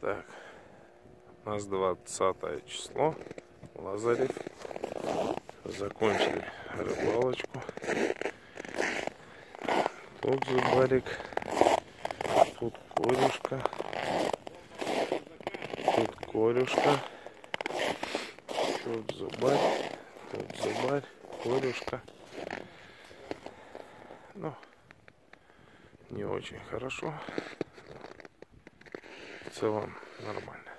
Так, у нас 20 число, Лазарев. Закончили рыбалочку. Тут зубарик, тут корюшка, тут корюшка, тут зубарь, тут зубарь, корюшка. Ну, не очень хорошо. Целом нормально.